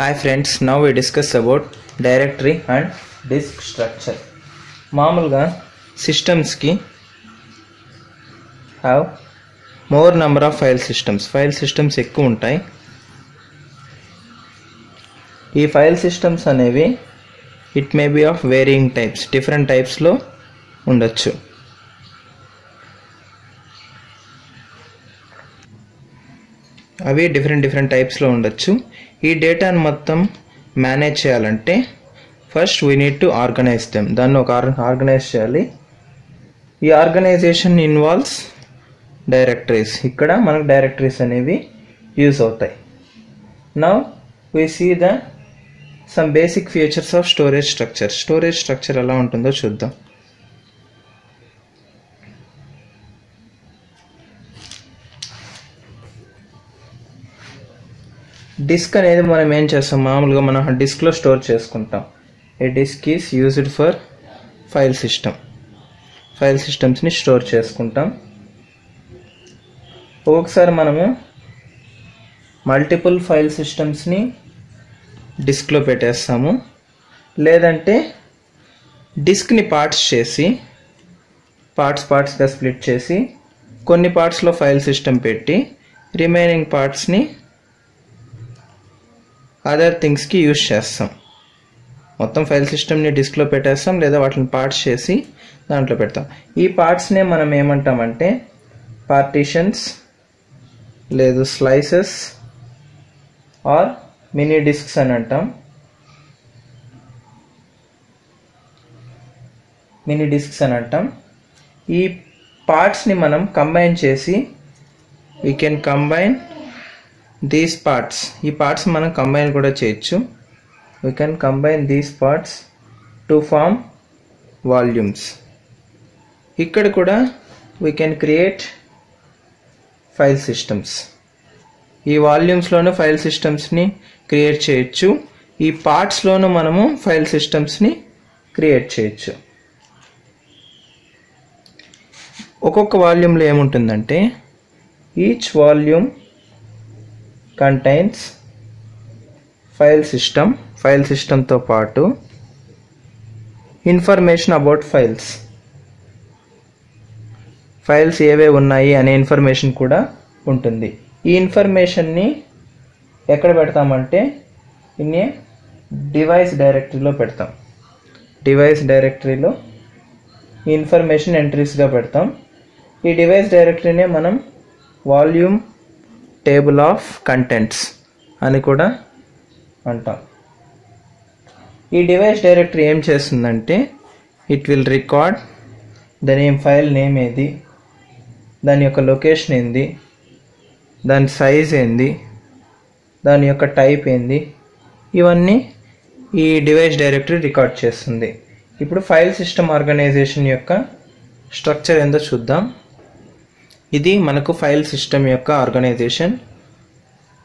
Hi friends, now we discuss about directory and disk structure మామూలుగా సిస్టమ్స్కి have more number of file systems file systems ఎక్కువ ఉంటాయి. ఈ file systems అనేవి it may be of varying types different టైప్స్లో ఉండొచ్చు. అవి different different టైప్స్లో ఉండొచ్చు. ఈ డేటాను మొత్తం మేనేజ్ చేయాలంటే first we need to organise them దాన్ని ఒక ఆర్గనైజ్ చేయాలి. ఈ ఆర్గనైజేషన్ ఇన్వాల్వ్స్ డైరెక్టరీస్. ఇక్కడ మనకు డైరెక్టరీస్ అనేవి యూజ్ అవుతాయి. Now we see the some basic features of storage structure storage structure ఎలా ఉంటుందో చూద్దాం. డిస్క్ అనేది మనం ఏం చేస్తాం? మామూలుగా మనం డిస్క్లో స్టోర్ చేసుకుంటాం. A disk is used for file system. File సిస్టమ్స్ని store చేసుకుంటాం. ఒక్కొక్కసారి మనము మల్టిపుల్ ఫైల్ సిస్టమ్స్ని డిస్క్లో పెట్టేస్తాము. లేదంటే డిస్క్ని పార్ట్స్ చేసి పార్ట్స్ పార్ట్స్గా స్ప్లిట్ చేసి కొన్ని పార్ట్స్లో ఫైల్ సిస్టమ్ పెట్టి రిమైనింగ్ పార్ట్స్ని అదర్ థింగ్స్కి యూజ్ చేస్తాం. మొత్తం ఫైల్ సిస్టమ్ని డిస్క్లో పెట్టేస్తాం లేదా వాటిని పార్ట్స్ చేసి దాంట్లో పెడతాం. ఈ పార్ట్స్నే మనం ఏమంటామంటే పార్టీషన్స్ లేదు స్లైసెస్ ఆర్ మినీ డిస్క్స్ అని అంటాం. మినీ డిస్క్స్ అని అంటాం. ఈ పార్ట్స్ని మనం కంబైన్ చేసి we can combine these parts ఈ పార్ట్స్ మనం కంబైన్ కూడా చేయొచ్చు. We can combine these parts to form volumes ఇక్కడ కూడా we can create file systems ఈ వాల్యూమ్స్లోనూ ఫైల్ సిస్టమ్స్ని క్రియేట్ చేయొచ్చు. ఈ పార్ట్స్లోనూ మనము ఫైల్ సిస్టమ్స్ని క్రియేట్ చేయొచ్చు. ఒక్కొక్క వాల్యూమ్లో ఏముంటుందంటే each volume contains file system file సిస్టమ్తో పాటు ఇన్ఫర్మేషన్ అబౌట్ ఫైల్స్ ఫైల్స్ ఏవే ఉన్నాయి అనే ఇన్ఫర్మేషన్ కూడా ఉంటుంది. ఈ ఇన్ఫర్మేషన్ని ఎక్కడ పెడతామంటే ఇన్ డివైస్ డైరెక్టరీలో పెడతాం. డివైస్ డైరెక్టరీలో ఇన్ఫర్మేషన్ ఎంట్రీస్గా పెడతాం. ఈ డివైస్ డైరెక్టరీనే మనం వాల్యూమ్ టేబుల్ ఆఫ్ కంటెంట్స్ అని కూడా అంటాం. ఈ డివైస్ డైరెక్టరీ ఏం చేస్తుందంటే ఇట్ విల్ రికార్డ్ దాని నేమ్ ఫైల్ నేమ్ ఏది దాని యొక్క లొకేషన్ ఏంది దాని సైజ్ ఏంది దాని యొక్క టైప్ ఏంది ఇవన్నీ ఈ డివైస్ డైరెక్టరీ రికార్డ్ చేస్తుంది. ఇప్పుడు ఫైల్ సిస్టమ్ ఆర్గనైజేషన్ యొక్క స్ట్రక్చర్ ఏందో చూద్దాం. ఇది మనకు ఫైల్ సిస్టమ్ యొక్క ఆర్గనైజేషన్.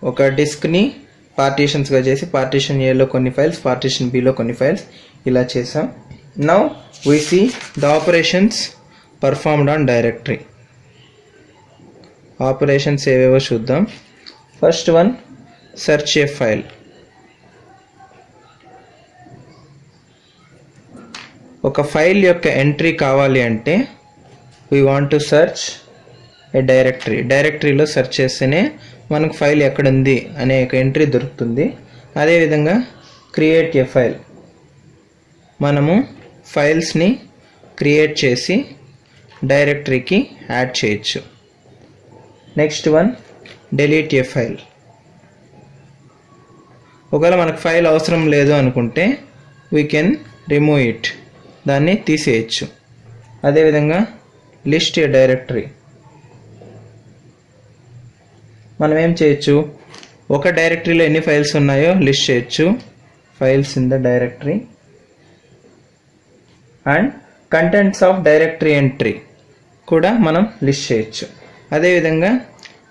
ఒక డిస్క్ని పార్టీషన్స్గా చేసి పార్టీషన్ ఏలో కొన్ని ఫైల్స్ పార్టీషన్ బిలో కొన్ని ఫైల్స్ ఇలా చేసాం now we see the operations performed on directory operations ఏవేవో చూద్దాం. First one search a file ఒక ఫైల్ యొక్క ఎంట్రీ కావాలి అంటే we want to search directory? డైరెక్టరీలో సెర్చ్ చేస్తేనే మనకు ఫైల్ ఎక్కడుంది అనే ఒక ఎంట్రీ దొరుకుతుంది. అదేవిధంగా క్రియేట్ ఏ ఫైల్. మనము ఫైల్స్ని క్రియేట్ చేసి డైరెక్టరీకి యాడ్ చేయొచ్చు. Next one delete a file. ఒకవేళ మనకు ఫైల్ అవసరం లేదు అనుకుంటే వీ కెన్ రిమూవ్ ఇట్ దాన్ని తీసేయచ్చు. అదేవిధంగా లిస్ట్ ఏ డైరెక్టరీ. మనం ఏం చేయొచ్చు? ఒక డైరెక్టరీలో ఎన్ని ఫైల్స్ ఉన్నాయో లిస్ట్ చేయొచ్చు. Files in the directory. And contents of directory entry కూడా మనం లిస్ట్ చేయొచ్చు. అదేవిధంగా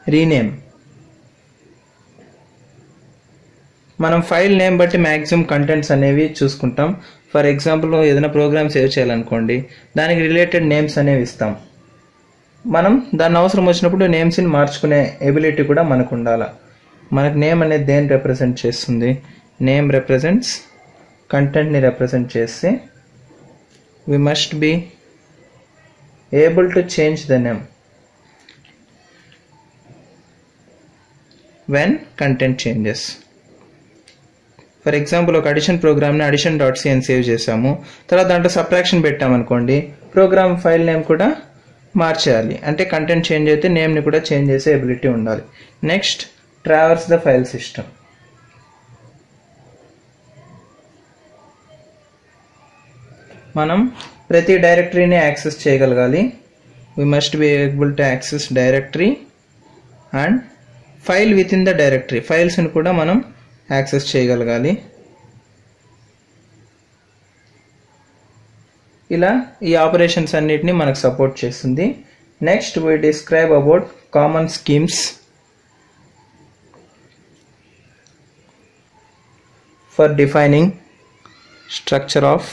రీనేమ్. మనం ఫైల్ నేమ్ బట్టి మ్యాక్సిమం కంటెంట్స్ అనేవి చూసుకుంటాం. ఫర్ ఎగ్జాంపుల్ ఏదైనా ప్రోగ్రామ్ సేవ్ చేయాలనుకోండి దానికి రిలేటెడ్ నేమ్స్ అనేవి ఇస్తాం. మనం దాని అవసరం వచ్చినప్పుడు నేమ్స్ని మార్చుకునే ఎబిలిటీ కూడా మనకు ఉండాలి మనకు నేమ్ అనేది దేని రిప్రజెంట్ చేస్తుంది? నేమ్ రిప్రజెంట్స్ కంటెంట్ని రిప్రజెంట్ చేస్తే we must be able to change the name when content changes for example ఒక అడిషన్ ప్రోగ్రామ్ని అడిషన్ డాట్ సి అని సేవ్ చేసాము తర్వాత దాంట్లో సబ్ట్రాక్షన్ పెట్టామనుకోండి ప్రోగ్రామ్ ఫైల్ నేమ్ కూడా మార్చేయాలి. అంటే కంటెంట్ చేంజ్ అయితే నేమ్ని కూడా చేంజ్ చేసే ఎబిలిటీ ఉండాలి. Next traverse the file system మనం ప్రతి డైరెక్టరీని యాక్సెస్ చేయగలగాలి. We must be able to access directory and file within the directory ఫైల్స్ని కూడా మనం యాక్సెస్ చేయగలగాలి. ఇలా ఈ ఆపరేషన్స్ అన్నిటిని మనకు సపోర్ట్ చేస్తుంది. Next we describe about common schemes for defining structure of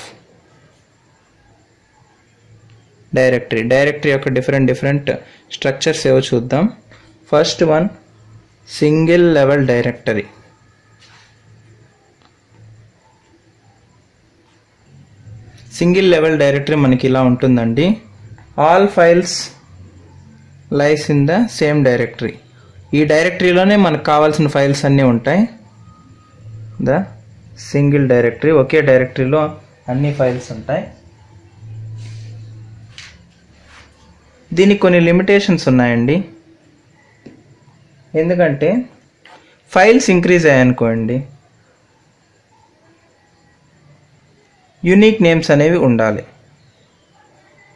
directory directory యొక్క డిఫరెంట్ డిఫరెంట్ స్ట్రక్చర్స్ ఏవో చూద్దాం. First one single level directory single level directory మనకి ఇలా ఉంటుందండి. All files lies in the same directory ఈ డైరెక్టరీలోనే మనకు కావాల్సిన ఫైల్స్ అన్నీ ఉంటాయి. ద సింగిల్ డైరెక్టరీ ఒకే డైరెక్టరీలో అన్ని ఫైల్స్ ఉంటాయి. దీనికి కొన్ని లిమిటేషన్స్ ఉన్నాయండి. ఎందుకంటే ఫైల్స్ ఇంక్రీజ్ అయ్యాయనుకోండి యూనిక్ నేమ్స్ అనేవి ఉండాలి.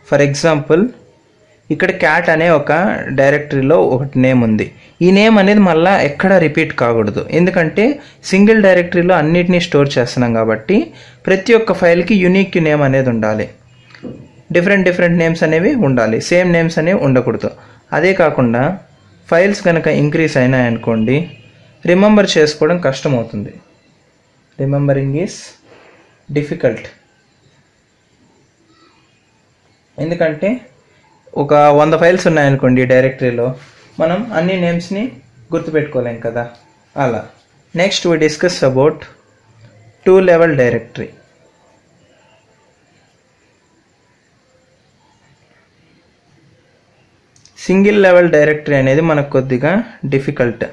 ఫర్ ఎగ్జాంపుల్ ఇక్కడ క్యాట్ అనే ఒక డైరెక్టరీలో ఒకటి నేమ్ ఉంది. ఈ నేమ్ అనేది మళ్ళీ ఎక్కడ రిపీట్ కాకూడదు. ఎందుకంటే సింగిల్ డైరెక్టరీలో అన్నిటినీ స్టోర్ చేస్తున్నాం కాబట్టి ప్రతి ఒక్క ఫైల్కి యూనిక్ నేమ్ అనేది ఉండాలి. డిఫరెంట్ డిఫరెంట్ నేమ్స్ అనేవి ఉండాలి. సేమ్ నేమ్స్ అనేవి ఉండకూడదు. అదే కాకుండా ఫైల్స్ కనుక ఇంక్రీజ్ అయినాయనుకోండి రిమెంబర్ చేసుకోవడం కష్టమవుతుంది. Remembering is difficult. ఎందుకంటే ఒక వంద ఫైల్స్ ఉన్నాయనుకోండి డైరెక్టరీలో మనం అన్ని నేమ్స్ని గుర్తుపెట్టుకోలేం కదా. అలా. Next we discuss about two level directory single level directory అనేది మనకు కొద్దిగా difficult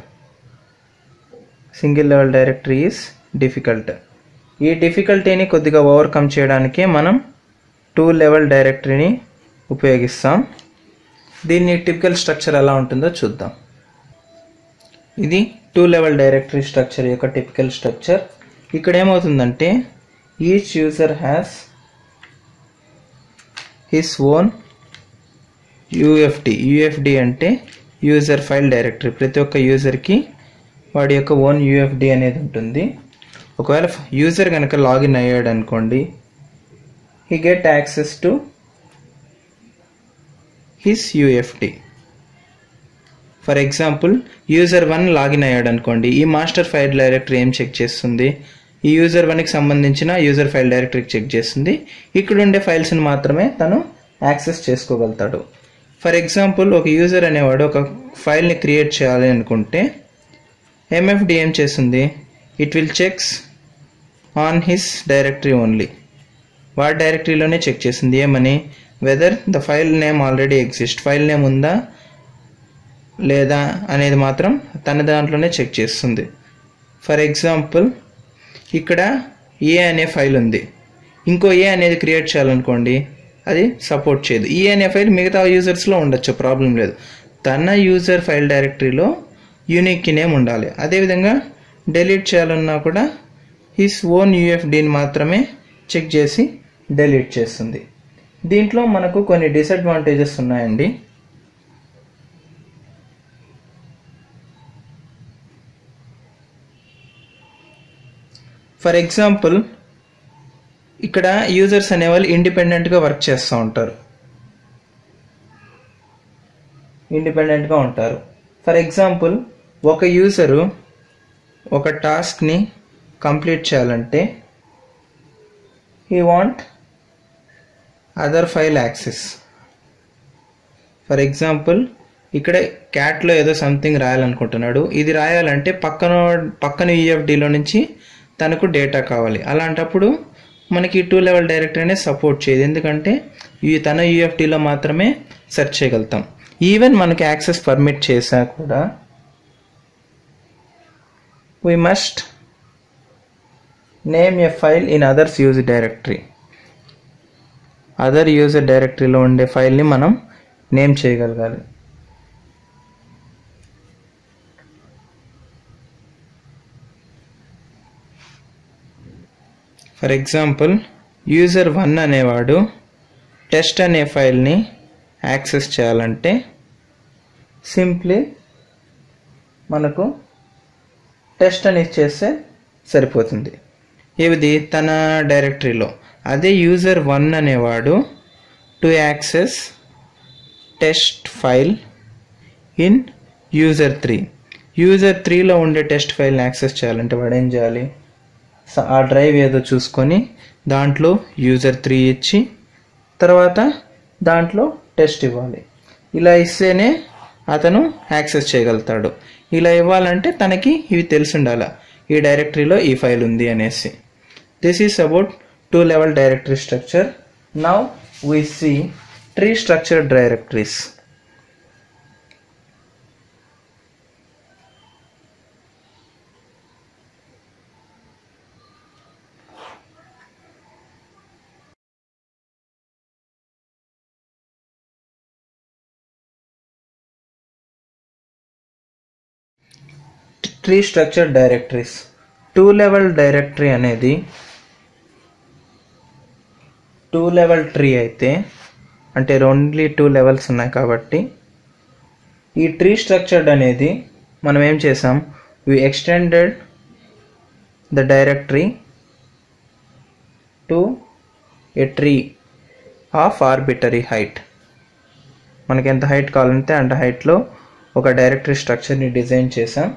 single level directory is difficult ఈ డిఫికల్టీని కొద్దిగా ఓవర్కమ్ చేయడానికి మనం టూ లెవెల్ డైరెక్టరీని ఉపయోగిస్తాం. దీన్ని టిపికల్ స్ట్రక్చర్ ఎలా ఉంటుందో చూద్దాం. ఇది టూ లెవెల్ డైరెక్టరీ స్ట్రక్చర్ యొక్క టిపికల్ స్ట్రక్చర్ ఇక్కడ ఏమవుతుందంటే each user has his own UFD UFD అంటే యూజర్ ఫైల్ డైరెక్టరీ ప్రతి ఒక్క యూజర్కి వాడి యొక్క ఓన్ యూఎఫ్డి అనేది ఉంటుంది. ఒకవేళ యూజర్ కనుక లాగిన్ అయ్యాడు అనుకోండి he get access to his UFD for example user one login అయ్యాడు అనుకోండి ఈ మాస్టర్ ఫైల్ డైరెక్టరీ ఏం చెక్ చేస్తుంది? ఈ యూజర్ వన్కి సంబంధించిన యూజర్ ఫైల్ డైరెక్టరీకి చెక్ చేస్తుంది. ఇక్కడ ఉండే ఫైల్స్ని మాత్రమే తను యాక్సెస్ చేసుకోగలుగుతాడు. ఫర్ ఎగ్జాంపుల్ ఒక యూజర్ అనేవాడు ఒక ఫైల్ని క్రియేట్ చేయాలి అనుకుంటే ఎంఎఫ్డి ఏం చేస్తుంది? It will checks on his directory only వాడి డైరెక్టరీలోనే చెక్ చేసింది. ఏమని? Whether the file name already exist file name ఉందా? లేదా? అనేది మాత్రం తన దాంట్లోనే చెక్ చేస్తుంది. ఫర్ ఎగ్జాంపుల్ ఇక్కడ ఏ అనే ఫైల్ ఉంది. ఇంకో ఏ అనేది క్రియేట్ చేయాలనుకోండి అది సపోర్ట్ చేయదు. ఈ అనే ఫైల్ మిగతా యూజర్స్లో ఉండొచ్చు ప్రాబ్లం లేదు. తన యూజర్ ఫైల్ డైరెక్టరీలో యూనిక్ నేమ్ ఉండాలి. అదేవిధంగా డెలీట్ చేయాలన్నా కూడా హిస్ ఓన్ యూఎఫ్డిని మాత్రమే చెక్ చేసి డెలీట్ చేస్తుంది. దీంట్లో మనకు కొన్ని డిసడ్వాంటేజెస్ ఉన్నాయండి. ఫర్ ఎగ్జాంపుల్ ఇక్కడ యూజర్స్ అనేవాళ్ళు ఇండిపెండెంట్గా వర్క్ చేస్తూ ఉంటారు. ఇండిపెండెంట్గా ఉంటారు. ఫర్ ఎగ్జాంపుల్ ఒక యూజరు ఒక టాస్క్ని కంప్లీట్ చేయాలంటే ఈ want other file access. For example ఇక్కడ క్యాట్లో ఏదో సంథింగ్ రాయాలనుకుంటున్నాడు. ఇది రాయాలంటే పక్కన పక్కన యూఎఫ్డిలో నుంచి తనకు డేటా కావాలి. అలాంటప్పుడు మనకి టూ లెవెల్ డైరెక్టరీ అనేది సపోర్ట్ చేయదు. ఎందుకంటే ఈ తన యూఎఫ్డీలో మాత్రమే సెర్చ్ చేయగలుగుతాం. ఈవెన్ మనకి యాక్సెస్ పర్మిట్ చేసా కూడా we must name a file in others use directory other user డైరెక్టరీలో ఉండే ఫైల్ని మనం నేమ్ చేయగలగాలి. ఫర్ ఎగ్జాంపుల్ యూజర్ వన్ అనేవాడు టెస్ట్ అనే ఫైల్ని యాక్సెస్ చేయాలంటే సింప్లీ మనకు టెస్ట్ అని ఇచ్చేస్తే సరిపోతుంది. ఇది తన డైరెక్టరీలో. అదే యూజర్ వన్ అనేవాడు to access test file in user three user త్రీలో ఉండే టెస్ట్ ఫైల్ని యాక్సెస్ చేయాలంటే వాడు ఏం చేయాలి? ఆ డ్రైవ్ ఏదో చూసుకొని దాంట్లో యూజర్ త్రీ ఇచ్చి తర్వాత దాంట్లో టెస్ట్ ఇవ్వాలి. ఇలా ఇస్తేనే అతను యాక్సెస్ చేయగలుగుతాడు. ఇలా ఇవ్వాలంటే తనకి ఇవి తెలిసి ఉండాలి ఈ డైరెక్టరీలో ఈ ఫైల్ ఉంది అనేసి. This is about two level directory structure now we see tree structure directories tree structure directories two level directory అనేది టూ లెవెల్ ట్రీ అయితే అంటే ఓన్లీ టూ లెవెల్స్ ఉన్నాయి కాబట్టి ఈ ట్రీ స్ట్రక్చర్డ్ అనేది మనం ఏం చేసాం? We extended the directory to a tree of arbitrary height మనకి ఎంత హైట్ కావాలంటే అంత హైట్లో ఒక డైరెక్టరీ స్ట్రక్చర్ని డిజైన్ చేసాం.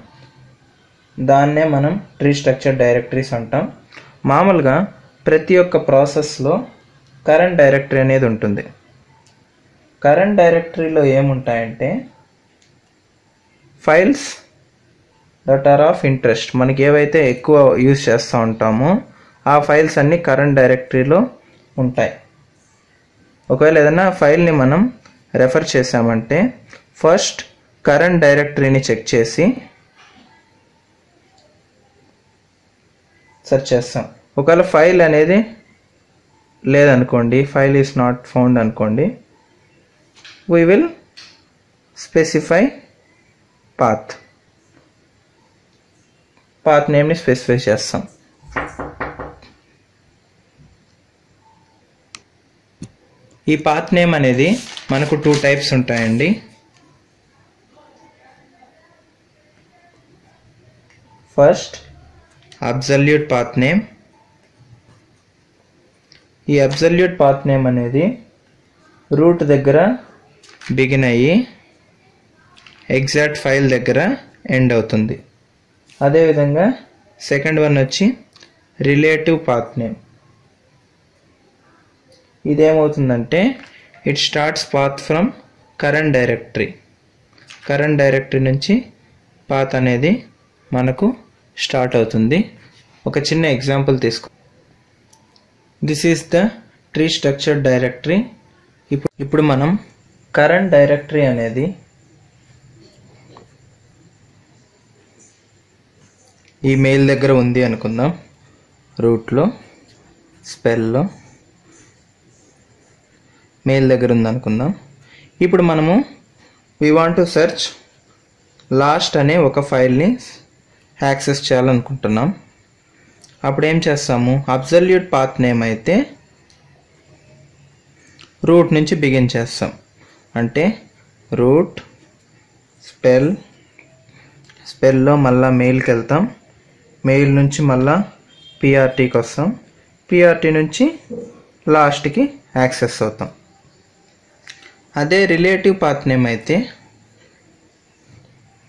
దాన్నే మనం ట్రీ స్ట్రక్చర్ డైరెక్టరీస్ అంటాం. మామూలుగా ప్రతి ఒక్క ప్రాసెస్లో కరెంట్ డైరెక్టరీ అనేది ఉంటుంది. కరెంట్ డైరెక్టరీలో ఏముంటాయంటే files that are of interest. మనకి ఏవైతే ఎక్కువ యూజ్ చేస్తూ ఉంటామో ఆ ఫైల్స్ అన్నీ కరెంట్ డైరెక్టరీలో ఉంటాయి. ఒకవేళ ఏదైనా ఫైల్ని మనం రెఫర్ చేసామంటే ఫస్ట్ కరెంట్ డైరెక్టరీని చెక్ చేసి సెర్చ్ చేస్తాం. ఒకవేళ ఫైల్ అనేది లేదనుకోండి ఫైల్ ఈస్ నాట్ ఫౌండ్ అనుకోండి we will specify path path నేమ్ని specify చేస్తాం. ఈ పాత్ నేమ్ అనేది మనకు టూ టైప్స్ ఉంటాయండి. First absolute path name. ఈ అబ్జల్యూట్ పాత్ నేమ్ అనేది రూట్ దగ్గర బిగిన్ అయ్యి ఎగ్జాక్ట్ ఫైల్ దగ్గర ఎండ్ అవుతుంది. అదేవిధంగా సెకండ్ వన్ వచ్చి relative path name. ఇదేమవుతుందంటే it starts path from current directory. Current directory నుంచి పాత్ అనేది మనకు స్టార్ట్ అవుతుంది. ఒక చిన్న ఎగ్జాంపుల్ తీసుకో. This is the tree structure directory ఇప్పుడు ఇప్పుడు మనం కరెంట్ డైరెక్టరీ అనేది ఈ మెయిల్ దగ్గర ఉంది అనుకుందాం. రూట్లో స్పెల్లో మెయిల్ దగ్గర ఉంది అనుకుందాం. ఇప్పుడు మనము we want to search last అనే ఒక ఫైల్ని యాక్సెస్ చేయాలనుకుంటున్నాం. అప్పుడు ఏం చేస్తాము? అబ్జల్యూట్ పాత్ నేమ్ అయితే రూట్ నుంచి బిగిన్ చేస్తాం. అంటే రూట్ స్పెల్ స్పెల్లో మళ్ళా మెయిల్కి వెళ్తాం. మెయిల్ నుంచి మళ్ళా పిఆర్టీకి వస్తాం. పిఆర్టీ నుంచి లాస్ట్కి యాక్సెస్ అవుతాం. అదే రిలేటివ్ పాత్ నేమ్ అయితే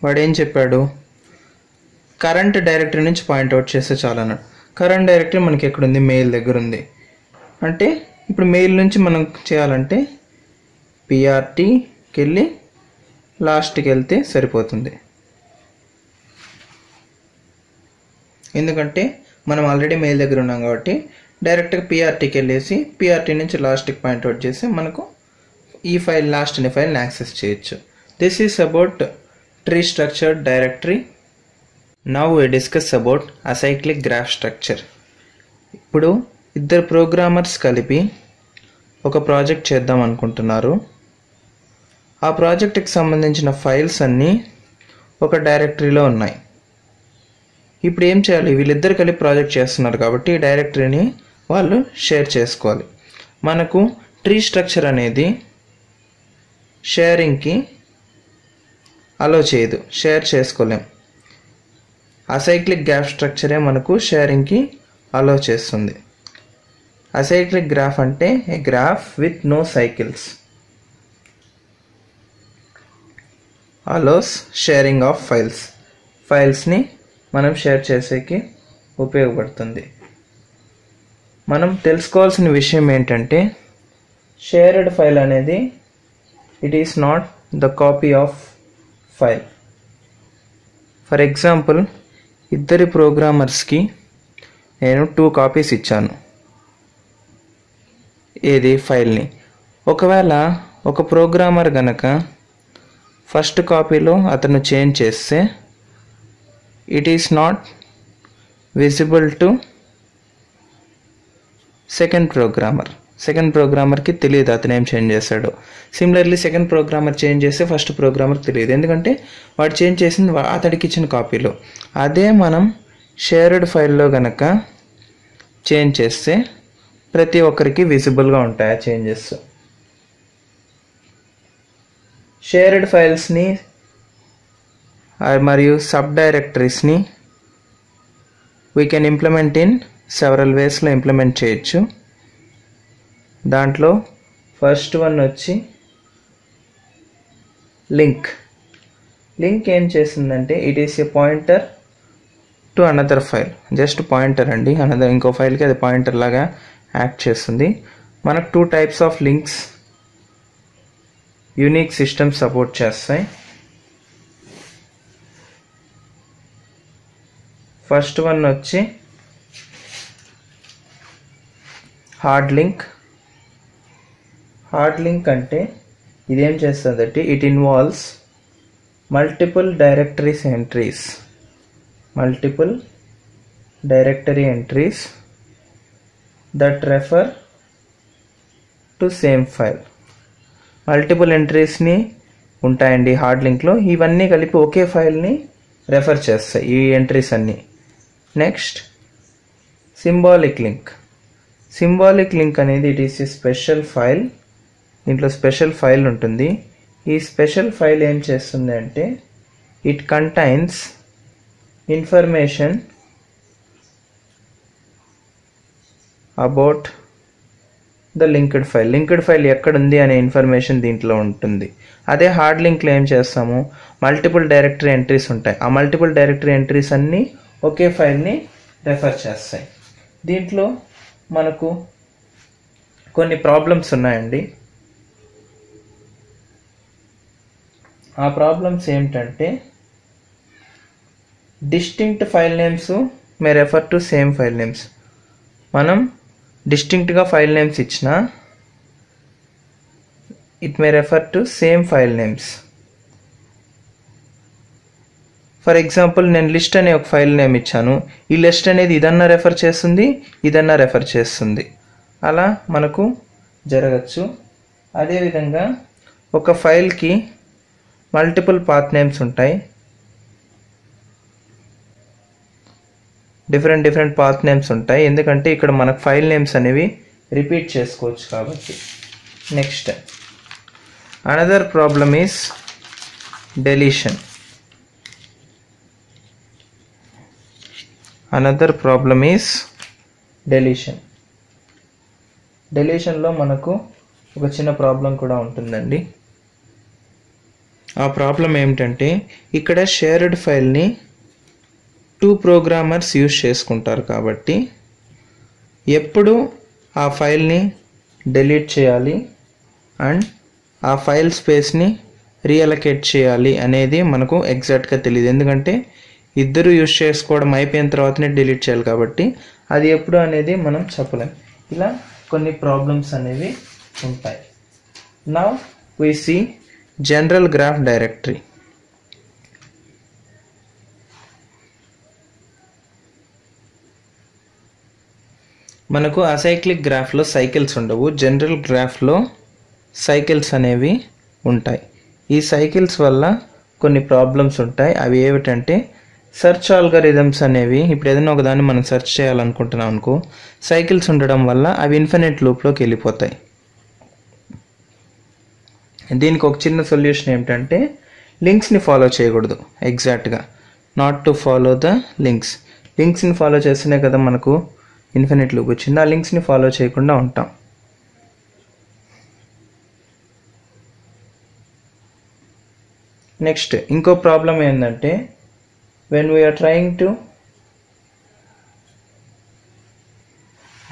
వాడు ఏం చెప్పాడు? కరెంట్ డైరెక్టరీ నుంచి పాయింట్అవుట్ చేస్తే చాలా అన్నాడు. కరెంట్ డైరెక్టరీ మనకి ఎక్కడుంది? మెయిల్ దగ్గర ఉంది అంటే ఇప్పుడు మెయిల్ నుంచి మనం చేయాలంటే పిఆర్టీకి వెళ్ళి లాస్ట్కి వెళ్తే సరిపోతుంది. ఎందుకంటే మనం ఆల్రెడీ మెయిల్ దగ్గర ఉన్నాం కాబట్టి డైరెక్ట్గా పిఆర్టీకి వెళ్ళేసి పిఆర్టీ నుంచి లాస్ట్కి పాయింట్అవుట్ చేసి మనకు ఈ ఫైల్ లాస్ట్ అనే ఫైల్ని యాక్సెస్ చేయొచ్చు. This is about tree structured directory now we discuss about acyclic graph structure ఇప్పుడు ఇద్దరు ప్రోగ్రామర్స్ కలిపి ఒక ప్రాజెక్ట్ చేద్దాం అనుకుంటున్నారు. ఆ ప్రాజెక్ట్కి సంబంధించిన ఫైల్స్ అన్నీ ఒక డైరెక్టరీలో ఉన్నాయి. ఇప్పుడు ఏం చేయాలి? వీళ్ళిద్దరు కలిపి ప్రాజెక్ట్ చేస్తున్నారు కాబట్టి ఈ డైరెక్టరీని వాళ్ళు షేర్ చేసుకోవాలి. మనకు ట్రీ స్ట్రక్చర్ అనేది షేరింగ్కి అలో చేయదు. షేర్ చేసుకోలేం. అసైక్లిక్ గ్రాఫ్ స్ట్రక్చరే మనకు షేరింగ్కి అలో చేస్తుంది. అసైక్లిక్ గ్రాఫ్ అంటే a graph with no cycles. Allows sharing of files ఫైల్స్ని మనం షేర్ చేసేకి ఉపయోగపడుతుంది. మనం తెలుసుకోవాల్సిన విషయం ఏంటంటే షేర్డ్ ఫైల్ అనేది it is not the copy of file for example ఇద్దరి ప్రోగ్రామర్స్కి నేను టూ కాపీస్ ఇచ్చాను. ఏది? ఫైల్ని. ఒకవేళ ఒక ప్రోగ్రామర్ గనక ఫస్ట్ కాపీలో అతను చేంజ్ చేస్తే it is not visible to second programmer. Second ప్రోగ్రామర్కి తెలియదు అతను ఏం చేంజ్ చేస్తాడు. సిమిలర్లీ సెకండ్ ప్రోగ్రామర్ చేంజ్ చేస్తే ఫస్ట్ ప్రోగ్రామర్ తెలియదు. ఎందుకంటే వాడు చేంజ్ చేసింది అతడికి ఇచ్చిన కాపీలో అదే మనం షేర్డ్ ఫైల్లో గనక చేంజ్ చేస్తే ప్రతి ఒక్కరికి విజిబుల్గా ఉంటాయి ఆ చేంజెస్ షేర్డ్ ఫైల్స్ని మరియు సబ్ డైరెక్టరీస్ని we can implement in several వేస్లో implement చేయొచ్చు. దాంట్లో ఫస్ట్ వన్ వచ్చి లింక్ లింక్ ఏం చేసిందంటే it is a pointer to another file just pointer అండి. అనదర్ ఇంకో ఫైల్కి అది పాయింటర్ లాగా యాక్ట్ చేస్తుంది. మనకు two types of links Unix system support చేస్తాయి. ఫస్ట్ వన్ వచ్చి హార్డ్ లింక్ హార్డ్ లింక్ అంటే ఇదేం చేస్తుందంటే it involves multiple directories entries multiple directory entries that refer to same file multiple ఎంట్రీస్ని ఉంటాయండి హార్డ్ లింక్లో ఇవన్నీ కలిపి ఒకే ఫైల్ని రెఫర్ చేస్తాయి ఈ ఎంట్రీస్ అన్నీ. Next symbolic link symbolic link అనేది it is a special file దీంట్లో స్పెషల్ ఫైల్ ఉంటుంది. ఈ స్పెషల్ ఫైల్ ఏం చేస్తుంది అంటే it contains information about the linked file linked file ఎక్కడుంది అనే ఇన్ఫర్మేషన్ దీంట్లో ఉంటుంది. అదే హార్డ్ లింక్లో ఏం చేస్తాము? మల్టిపుల్ డైరెక్టరీ ఎంట్రీస్ ఉంటాయి. ఆ మల్టిపుల్ డైరెక్టరీ ఎంట్రీస్ అన్నీ ఒకే ఫైల్ని రెఫర్ చేస్తాయి. దీంట్లో మనకు కొన్ని ప్రాబ్లమ్స్ ఉన్నాయండి. ఆ ప్రాబ్లమ్స్ ఏమిటంటే distinct file names may refer to same file names మనం డిస్టింక్ట్గా ఫైల్ నేమ్స్ ఇచ్చిన it may refer to same file names for example నేను లిస్ట్ అనే ఒక ఫైల్ నేమ్ ఇచ్చాను. ఈ లిస్ట్ అనేది ఇదన్నా రెఫర్ చేస్తుంది ఇదన్నా రెఫర్ చేస్తుంది. అలా మనకు జరగచ్చు. అదేవిధంగా ఒక ఫైల్కి మల్టిపుల్ పాత్ నేమ్స్ ఉంటాయి. డిఫరెంట్ డిఫరెంట్ పాత్ నేమ్స్ ఉంటాయి. ఎందుకంటే ఇక్కడ మనకు ఫైల్ నేమ్స్ అనేవి రిపీట్ చేసుకోవచ్చు కాబట్టి. Next. Another problem is deletion another problem is deletion డెలీషన్లో మనకు ఒక చిన్న ప్రాబ్లం కూడా ఉంటుందండి. ఆ ప్రాబ్లం ఏమిటంటే ఇక్కడ షేర్డ్ ఫైల్ని టూ ప్రోగ్రామర్స్ యూజ్ చేసుకుంటారు కాబట్టి ఎప్పుడు ఆ ఫైల్ని డిలీట్ చేయాలి అండ్ ఆ ఫైల్ స్పేస్ని రీఅలకేట్ చేయాలి అనేది మనకు ఎగ్జాక్ట్గా తెలియదు ఎందుకంటే ఇద్దరు యూజ్ చేసుకోవడం అయిపోయిన తర్వాతనే డిలీట్ చేయాలి కాబట్టి అది ఎప్పుడు అనేది మనం చెప్పలేం. ఇలా కొన్ని ప్రాబ్లమ్స్ అనేవి ఉంటాయి. Now we see general graph directory మనకు అసైక్లిక్ గ్రాఫ్లో సైకిల్స్ ఉండవు. జనరల్ గ్రాఫ్లో సైకిల్స్ అనేవి ఉంటాయి. ఈ సైకిల్స్ వల్ల కొన్ని ప్రాబ్లమ్స్ ఉంటాయి. అవి ఏమిటంటే సెర్చ్ ఆల్గరిథమ్స్ అనేవి ఇప్పుడు ఏదైనా ఒకదాన్ని మనం సెర్చ్ చేయాలనుకుంటున్నాం అనుకో సైకిల్స్ ఉండడం వల్ల అవి ఇన్ఫినిట్ లూప్లోకి వెళ్ళిపోతాయి. దీనికి ఒక చిన్న సొల్యూషన్ ఏమిటంటే లింక్స్ని ఫాలో చేయకూడదు ఎగ్జాక్ట్గా not to follow the links లింక్స్ని follow చేస్తేనే కదా మనకు ఇన్ఫినిట్ లూప్ వచ్చింది. ఆ లింక్స్ని ఫాలో చేయకుండా ఉంటాం. నెక్స్ట్ ఇంకో ప్రాబ్లం ఏంటంటే when we are trying to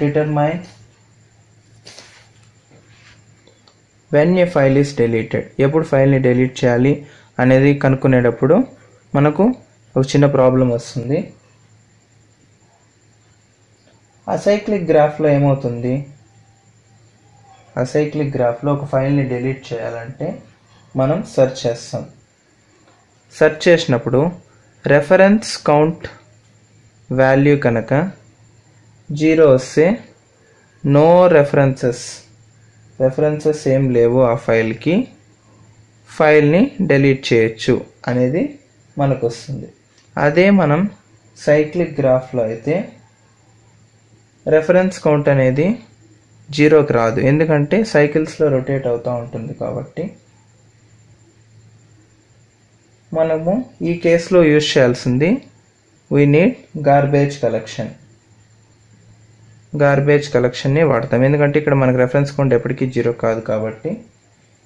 determine when a file is deleted ఎప్పుడు ఫైల్ని డిలీట్ చేయాలి అనేది కనుక్కునేటప్పుడు మనకు ఒక చిన్న ప్రాబ్లం వస్తుంది. అసైక్లిక్ గ్రాఫ్లో ఏమవుతుంది? అసైక్లిక్ గ్రాఫ్లో ఒక ఫైల్ని డిలీట్ చేయాలంటే మనం సెర్చ్ చేస్తాం. సెర్చ్ చేసినప్పుడు రెఫరెన్స్ కౌంట్ వాల్యూ కనుక జీరో వస్తే నో రెఫరెన్సెస్ రెఫరెన్సెస్ ఏం లేవు ఆ ఫైల్కి ఫైల్ని డిలీట్ చేయొచ్చు అనేది మనకు వస్తుంది అదే మనం సైక్లిక్ గ్రాఫ్లో అయితే రెఫరెన్స్ కౌంట్ అనేది జీరోకి రాదు. ఎందుకంటే సైకిల్స్లో రొటేట్ అవుతూ ఉంటుంది కాబట్టి మనము ఈ కేసులో యూజ్ చేయాల్సింది we need garbage collection garbage కలెక్షన్ని వాడతాం. ఎందుకంటే ఇక్కడ మనకు రెఫరెన్స్ కౌంట్ ఎప్పటికీ జీరో కాదు కాబట్టి.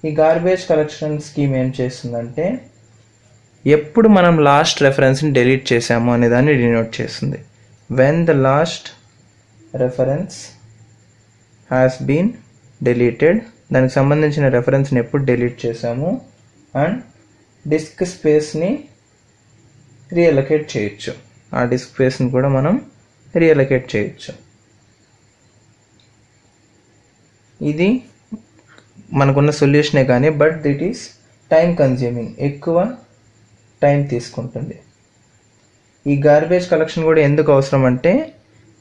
ఈ గార్బేజ్ కలెక్షన్ స్కీమ్ ఏం చేస్తుందంటే ఎప్పుడు మనం లాస్ట్ రెఫరెన్స్ని డెలీట్ చేసాము అనే దాన్ని డినోట్ చేస్తుంది. When the last reference has been deleted దానికి సంబంధించిన రెఫరెన్స్ని ఎప్పుడు డెలీట్ చేసాము అండ్ డిస్క్ స్పేస్ని రీఅలొకేట్ చేయొచ్చు. ఆ డిస్క్ స్పేస్ని కూడా మనం రీఅలొకేట్ చేయొచ్చు. ఇది మనకున్న సొల్యూషనే కానీ but that is time consuming ఎక్కువ టైం తీసుకుంటుంది. ఈ గార్బేజ్ కలెక్షన్ కూడా ఎందుకు అవసరం అంటే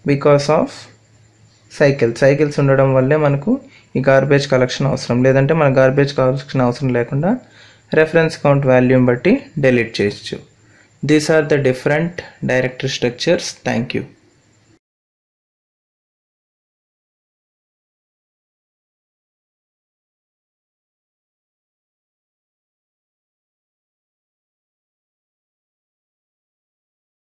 బికాస్ ఆఫ్ సైకిల్. సైకిల్స్ ఉండడం వల్లే మనకు ఈ గార్బేజ్ కలెక్షన్ అవసరం. లేదంటే మన గార్బేజ్ కలెక్షన్ అవసరం లేకుండా రెఫరెన్స్ కౌంట్ వాల్యూమ్ బట్టి డిలీట్ చేయొచ్చు. These are the different director structures thank you